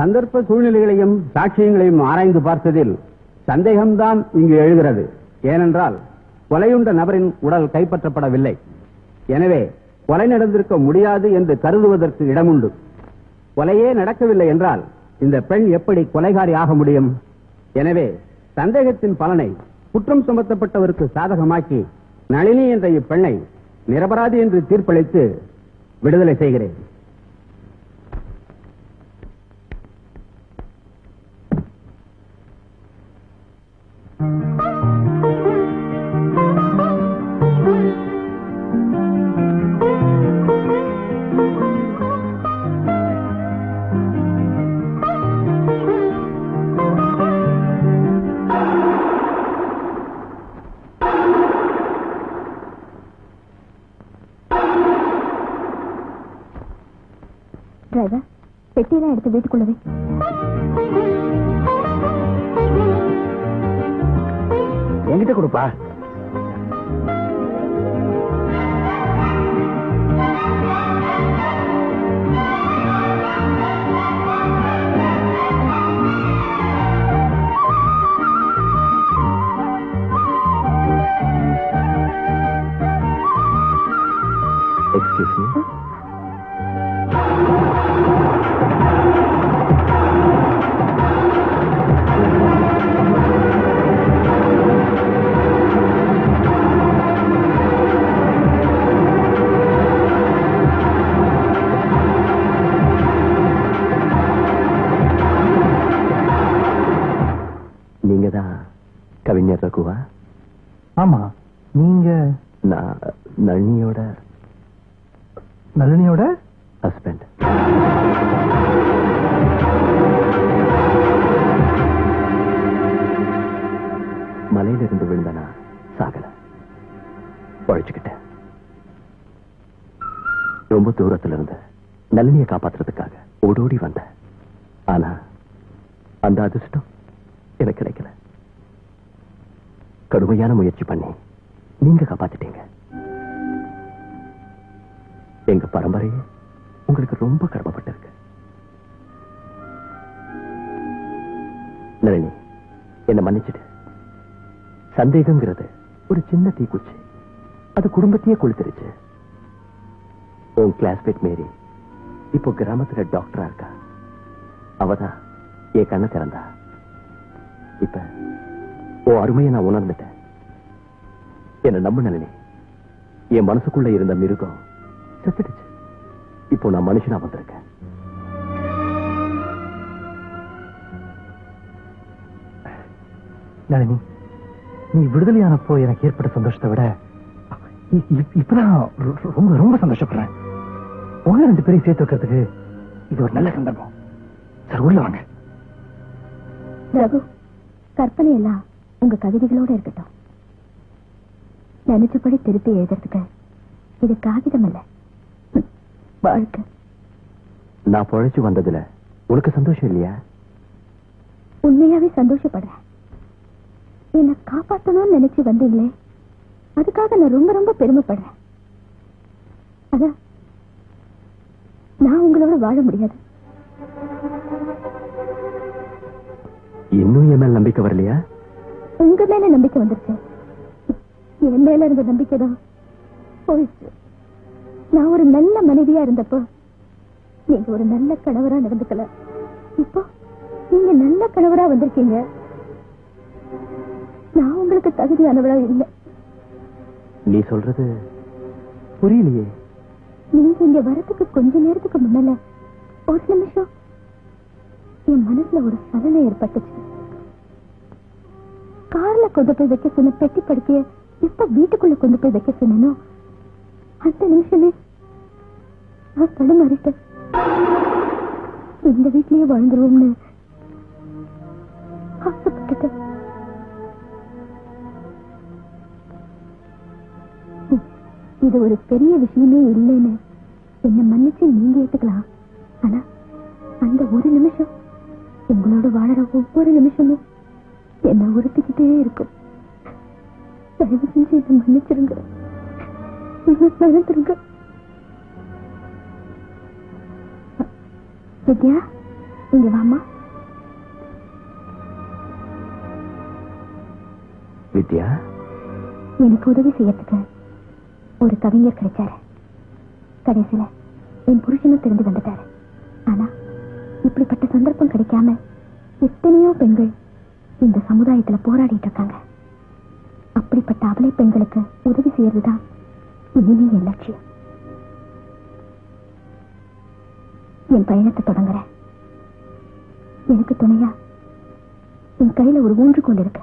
சந்தர்ப்ப சூழ்நிலைகளையும் சாட்சியங்களையும் ஆராய்ந்து பார்த்ததில் சந்தேகம்தான் இங்கு எழுகிறது. ஏனென்றால் கொலையுண்ட நபரின் உடல் கைப்பற்றப்படவில்லை. எனவே கொலை நடந்திருக்க முடியாது என்று கருதுவதற்கு இடமுண்டு. கொலையே நடக்கவில்லை என்றால் இந்த பெண் எப்படி கொலைகாரி ஆக முடியும்? எனவே சந்தேகத்தின் பலனை குற்றம் சுமத்தப்பட்டவருக்கு சாதகமாக்கி நளினி என்ற இப்பெண்ணை நிரபராதி என்று தீர்ப்பளித்து விடுதலை செய்கிறேன். ಡ್ರೈವರ್ எடுத்து ಎಡ್ತು ವೀಟ್ಕೊಳ್ಳುವೆ என்கிட்ட கொடுப்பா. ஆமா நீங்க நான் நளினியோட நளினியோட ஹஸ்பண்ட் மலையில இருந்து விழுந்தனா சாகல. பழைச்சுக்கிட்டேன். ரொம்ப தூரத்துல இருந்து நளினியை காப்பாத்துறதுக்காக ஓடோடி வந்தேன். ஆனா அந்த அதிர்ஷ்டம் எனக்கு கிடைக்கல. கடுமையான முயற்சி பண்ணி நீங்க காப்பாத்திட்டீங்க. எங்க பரம்பரையே உங்களுக்கு ரொம்ப கடமைப்பட்டிருக்கு. நளினி என்ன மன்னிச்சிடு. சந்தேகங்கிறது ஒரு சின்ன தீக்குச்சி. அது குடும்பத்தையே கொளுத்துருச்சு. உன் கிளாஸ்மேட் மேரி இப்போ கிராமத்துல டாக்டரா இருக்கா? அவதான் என் கண்ணை திறந்தா. இப்ப ஓ அருமையை நான் உணர்ந்துட்டேன். என்ன நம்பு நளினி. என் மனசுக்குள்ள இருந்த மிருகம் செத்துடுச்சு. இப்போ நான் மனுஷனா வந்திருக்கேன். நளினி நீ விடுதலையானப்போ எனக்கு ஏற்பட்ட சந்தோஷத்தை விட இ- இப்பதான் ரொம்ப ரொம்ப சந்தோஷப்படுறேன். உங்க ரெண்டு பேரையும் சேர்த்து வைக்கிறதுக்கு இது ஒரு நல்ல சந்தர்ப்பம். சார் உள்ள வாங்க. ரகு கற்பனை எல்லாம் உங்க கவிதைகளோட இருக்கட்டும். நினைச்சபடி திருப்பி எழுதுறதுக்கு இது காகிதம் அல்ல வாழ்க்கை. நான் பொழைச்சு வந்ததுல உனக்கு சந்தோஷம் இல்லையா? உண்மையாவே சந்தோஷப்படுறேன். என்னை காப்பாத்தணும்னு நினைச்சு வந்தீங்களே அதுக்காக நான் ரொம்ப ரொம்ப பெருமைப்படுறேன். அதான் நான் உங்களோட வாழ முடியாது. இன்னும் என் மேல் நம்பிக்கை வரலையா? உங்க மேல நம்பிக்கை வந்துருச்சு. என் மேல இருந்த நம்பிக்கை தான் போயிடுச்சு. நான் ஒரு நல்ல மனைவியா இருந்தப்போ நீங்க ஒரு நல்ல கணவரா நடந்துக்கல. இப்போ நீங்க நல்ல கணவரா வந்திருக்கீங்க. நான் உங்களுக்கு தகுதியானவளா இல்லை. நீ சொல்றது புரியலையே. நீங்க இங்க வரதுக்கு கொஞ்ச நேரத்துக்கு முன்னால ஒரு நிமிஷம். என் மனசுல ஒரு சலனை ஏற்பட்டுச்சு. கார்ல கொண்டு போய் வைக்க சொன்ன பெட்டி படுக்கைய இப்ப வீட்டுக்குள்ள கொண்டு போய் வைக்க சொன்னோ அந்த நிமிஷமே நான் தடுமாறிட்டேன் இந்த வீட்லயே வாழ்ந்துருவோம்னு ஆசைப்பட்டுட்டேன். இது ஒரு பெரிய விஷயமே இல்லைன்னு என்ன மன்னிச்சு நீங்க ஏத்துக்கலாம். ஆனா அந்த ஒரு நிமிஷம் உங்களோட வாழற ஒவ்வொரு நிமிஷமும் என்ன உறுத்திக்கிட்டே இருக்கும். தயவு செஞ்சு என்ன மன்னிச்சிருங்க. மறந்துருங்க. வித்யா இங்க வாமா வித்யா? எனக்கு உதவி செய்யறதுக்கு ஒரு கவிஞர் கிடைச்சாரு. கடைசியில என் புருஷனும் திரும்பி வந்துட்டாரு. ஆனா இப்படிப்பட்ட சந்தர்ப்பம் கிடைக்காம எத்தனையோ பெண்கள் இந்த சமுதாயத்துல போராடிட்டு இருக்காங்க. அப்படிப்பட்ட அவலை பெண்களுக்கு உதவி செய்யறதுதான் இனிமே என் லட்சியம். என் பயணத்தை தொடங்குறேன். எனக்கு துணையா என் கையில ஒரு ஊன்றுகோல் இருக்கு